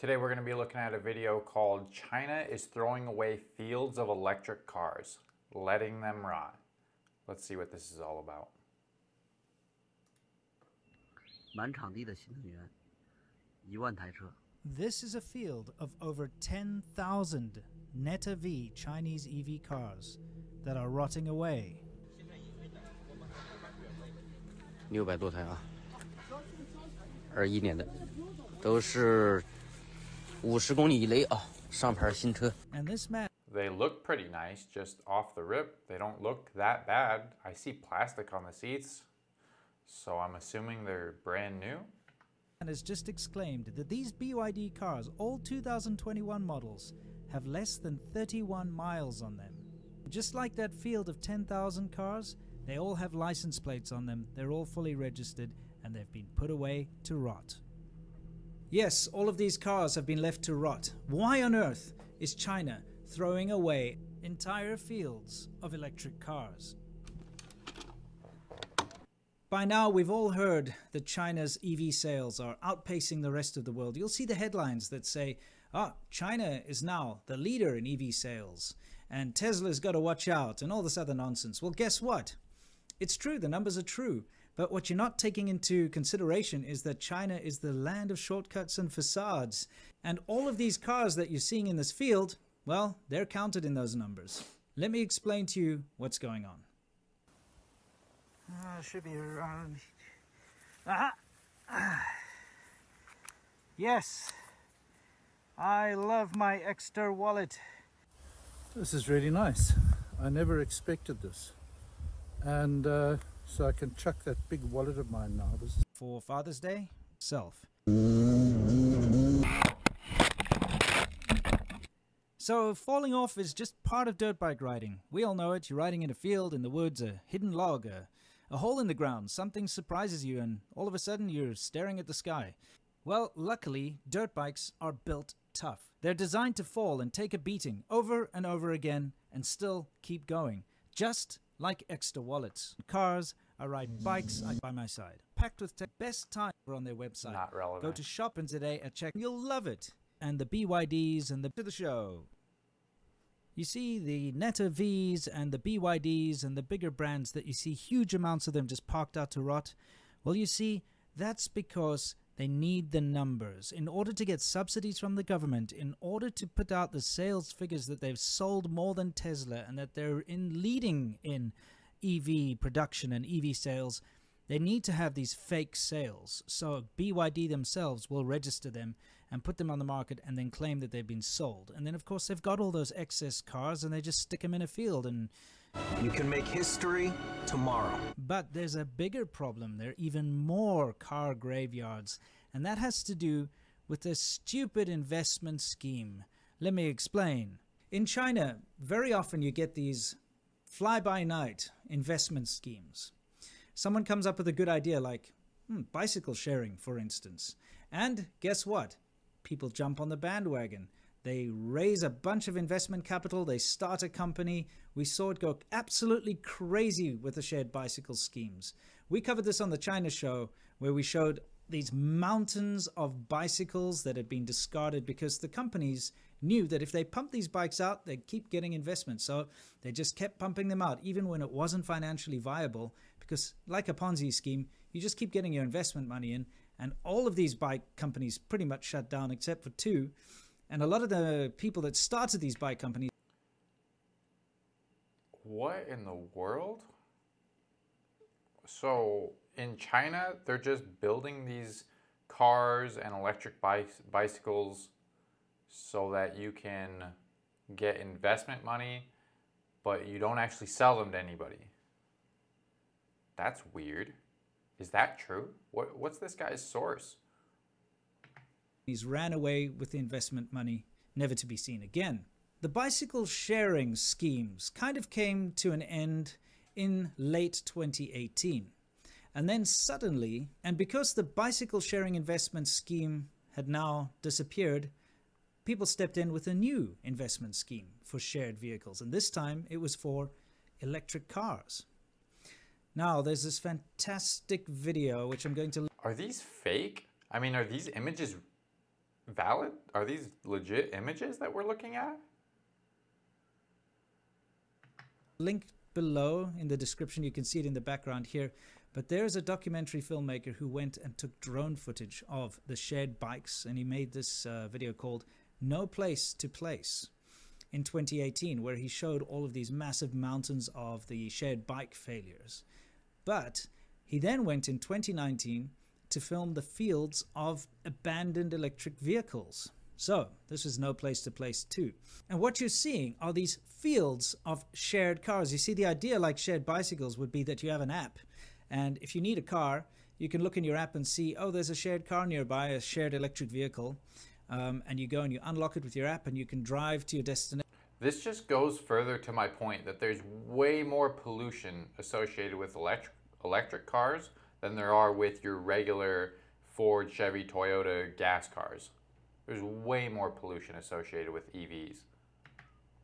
Today we're going to be looking at a video called China is throwing away fields of electric cars, letting them rot. Let's see what this is all about. 满场地的新能源，一万台车。This is a field of over 10,000 Neta V Chinese EV cars that are rotting away. 六百多台啊，二一年的，都是五十公里以内啊，上牌新车。 And this man They look pretty nice just off the rip. They don't look that bad. I see plastic on the seats, so I'm assuming they're brand new. has just exclaimed that these BYD cars, all 2021 models, have less than 31 miles on them. Just like that field of 10,000 cars, they all have license plates on them, they're all fully registered, and they've been put away to rot. Yes, all of these cars have been left to rot. Why on earth is China throwing away entire fields of electric cars? By now, we've all heard that China's EV sales are outpacing the rest of the world. You'll see the headlines that say, ah, China is now the leader in EV sales, and Tesla's got to watch out, and all this other nonsense. Well, guess what? It's true, the numbers are true. But what you're not taking into consideration is that China is the land of shortcuts and facades. And all of these cars that you're seeing in this field, well, they're counted in those numbers. Let me explain to you what's going on. Uh, should be around. Aha! Yes, I love my extra wallet. This is really nice. I never expected this. And uh, so I can chuck that big wallet of mine now. Is For Father's Day, self. So, falling off is just part of dirt bike riding. We all know it. You're riding in a field, in the woods, a hidden log, a, a hole in the ground. Something surprises you, and all of a sudden you're staring at the sky. Well, luckily, dirt bikes are built tough. They're designed to fall and take a beating over and over again and still keep going. Just like extra wallets. Cars, I ride bikes I by my side. Packed with tech. Best time on their website. Not relevant. Go to shopping today and check. You'll love it. And the BYDs and the to the show. You see the Neta Vs and the BYDs and the bigger brands that you see huge amounts of them just parked out to rot. Well, you see, that's because they need the numbers. In order to get subsidies from the government, in order to put out the sales figures that they've sold more than Tesla and that they're in leading in EV production and EV sales, they need to have these fake sales. So BYD themselves will register them and put them on the market and then claim that they've been sold. And then, of course, they've got all those excess cars and they just stick them in a field. And You can make history tomorrow. but there's a bigger problem. There are even more car graveyards, and that has to do with this stupid investment scheme. Let me explain. In China, very often you get these fly by night investment schemes. Someone comes up with a good idea like hmm, bicycle sharing, for instance. And guess what? People jump on the bandwagon. They raise a bunch of investment capital, they start a company. We saw it go absolutely crazy with the shared bicycle schemes. We covered this on the China show where we showed these mountains of bicycles that had been discarded because the companies knew that if they pumped these bikes out, they'd keep getting investment. So they just kept pumping them out, even when it wasn't financially viable, because like a Ponzi scheme, you just keep getting your investment money in. And all of these bike companies pretty much shut down except for two. And a lot of the people that started these bike companies What in the world? So in China, they're just building these cars and electric bice- bicycles so that you can get investment money, but you don't actually sell them to anybody. That's weird. Is that true? What, what's this guy's source? He's ran away with the investment money, never to be seen again. The bicycle sharing schemes kind of came to an end in late 2018. And then suddenly, and because the bicycle sharing investment scheme had now disappeared, people stepped in with a new investment scheme for shared vehicles. And this time it was for electric cars. Now, there's this fantastic video which I'm going to Are these fake? I mean, are these images valid? Are these legit images that we're looking at? Link below in the description, you can see it in the background here. But there's a documentary filmmaker who went and took drone footage of the shared bikes, and he made this uh, video called No Place to Place in 2018, where he showed all of these massive mountains of the shared bike failures. But he then went in 2019 to film the fields of abandoned electric vehicles. So, this is no place to place too. And what you're seeing are these fields of shared cars. You see, the idea, like shared bicycles, would be that you have an app. And if you need a car, you can look in your app and see, oh, there's a shared car nearby, a shared electric vehicle. Um, and you go and you unlock it with your app and you can drive to your destination. This just goes further to my point that there's way more pollution associated with electric electric cars than there are with your regular Ford, Chevy, Toyota gas cars. There's way more pollution associated with EVs.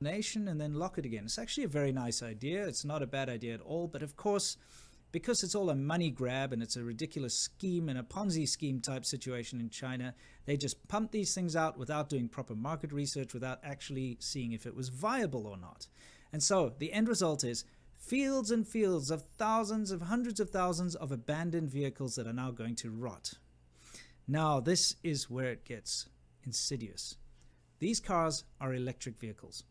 Nation and then lock it again. It's actually a very nice idea. It's not a bad idea at all, but of course, because it's all a money grab and it's a ridiculous scheme and a Ponzi scheme type situation in China, they just pump these things out without doing proper market research, without actually seeing if it was viable or not. And so the end result is fields and fields of thousands of hundreds of thousands of abandoned vehicles that are now going to rot. Now, this is where it gets insidious. These cars are electric vehicles,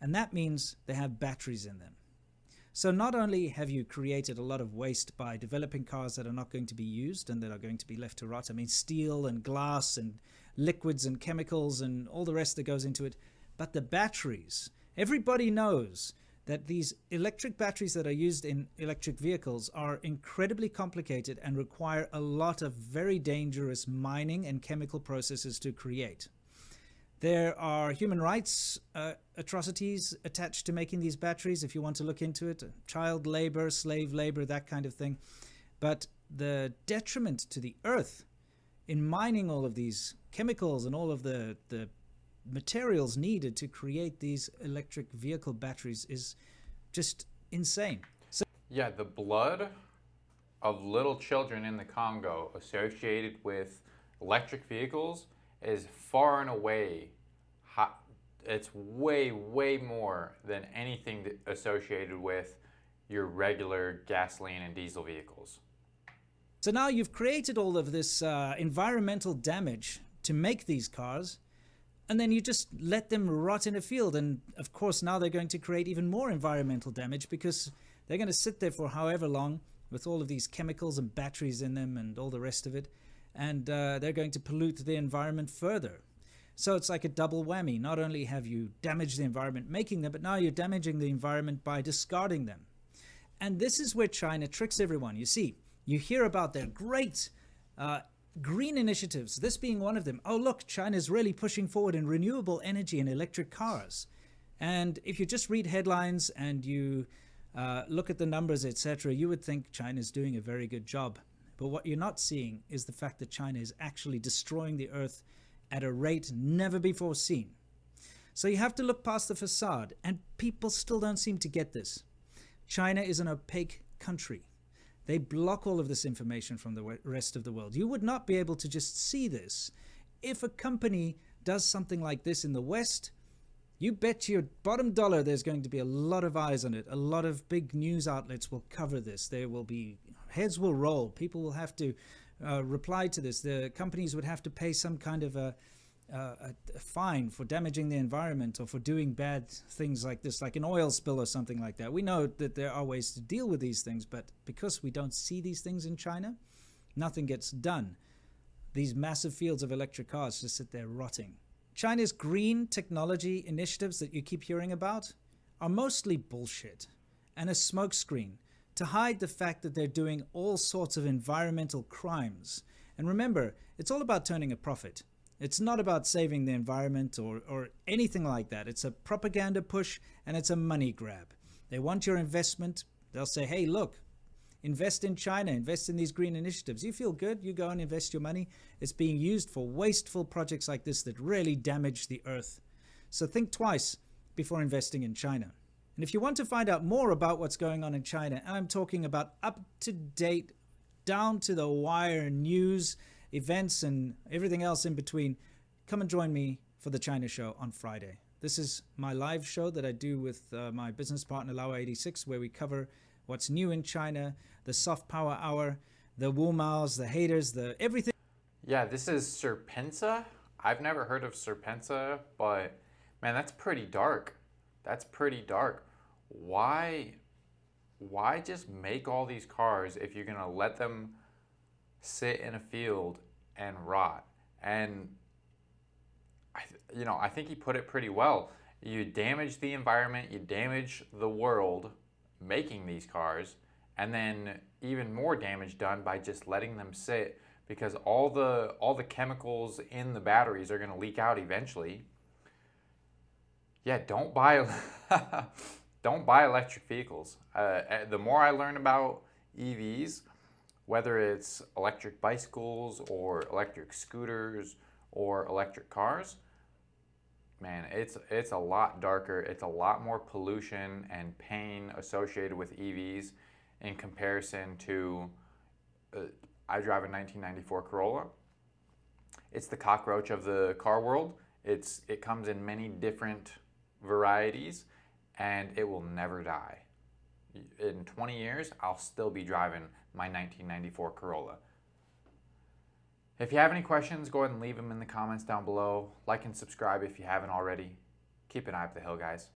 and that means they have batteries in them. So, not only have you created a lot of waste by developing cars that are not going to be used and that are going to be left to rot, I mean, steel and glass and liquids and chemicals and all the rest that goes into it, but the batteries. Everybody knows that these electric batteries that are used in electric vehicles are incredibly complicated and require a lot of very dangerous mining and chemical processes to create. There are human rights uh, atrocities attached to making these batteries, if you want to look into it child labor, slave labor, that kind of thing. But the detriment to the earth in mining all of these chemicals and all of the, the materials needed to create these electric vehicle batteries is just insane. So yeah, the blood of little children in the Congo associated with electric vehicles is far and away hot. It's way, way more than anything associated with your regular gasoline and diesel vehicles. So now you've created all of this uh, environmental damage to make these cars, and then you just let them rot in a field. And of course, now they're going to create even more environmental damage because they're going to sit there for however long with all of these chemicals and batteries in them and all the rest of it. And uh, they're going to pollute the environment further. So it's like a double whammy. Not only have you damaged the environment making them, but now you're damaging the environment by discarding them. And this is where China tricks everyone. You see, you hear about their great uh, green initiatives, this being one of them. Oh, look, China's really pushing forward in renewable energy and electric cars. And if you just read headlines and you uh, look at the numbers, etc., you would think China's doing a very good job. But what you're not seeing is the fact that China is actually destroying the earth at a rate never before seen. So you have to look past the facade, and people still don't seem to get this. China is an opaque country. They block all of this information from the rest of the world. You would not be able to just see this. If a company does something like this in the West, you bet your bottom dollar there's going to be a lot of eyes on it. A lot of big news outlets will cover this. There will be heads will roll. People will have to uh, reply to this. The companies would have to pay some kind of a uh, a, fine for damaging the environment or for doing bad things like this, like an oil spill or something like that. We know that there are ways to deal with these things, but because we don't see these things in China, nothing gets done. These massive fields of electric cars just sit there rotting. China's green technology initiatives that you keep hearing about are mostly bullshit and a smokescreen to hide the fact that they're doing all sorts of environmental crimes. And remember, it's all about turning a profit. It's not about saving the environment or, or anything like that. It's a propaganda push and it's a money grab. They want your investment. They'll say, hey, look, invest in China, invest in these green initiatives. You feel good, you go and invest your money. It's being used for wasteful projects like this that really damage the earth. So think twice before investing in China. And if you want to find out more about what's going on in China, I'm talking about up to date, down to the wire news events and everything else in between, come and join me for the China show on Friday. This is my live show that I do with uh, my business partner Laowhy86, where we cover what's new in China, the soft power hour, the Wu Maos, the haters, the everything. Yeah, this is Serpentza. I've never heard of Serpentza, but man, that's pretty dark. That's pretty dark. Why why just make all these cars if you're to let them sit in a field and rot? And I you know, I think he put it pretty well. You damage the environment, you damage the world making these cars, and then even more damage done by just letting them sit because all the all the chemicals in the batteries are going to leak out eventually. Yeah, don't buy don't buy electric vehicles. Uh, eh, the more I learn about EVs, whether it's electric bicycles or electric scooters or electric cars, man, it's it's a lot darker. It's a lot more pollution and pain associated with EVs in comparison to. Uh, I drive a 1994 Corolla. It's the cockroach of the car world. It's it comes in many different varieties, and it will never die. In 20 years, I'll still be driving my 1994 Corolla. If you have any questions, go ahead and leave them in the comments down below. Like and subscribe if you haven't already. Keep an eye up the hill, guys.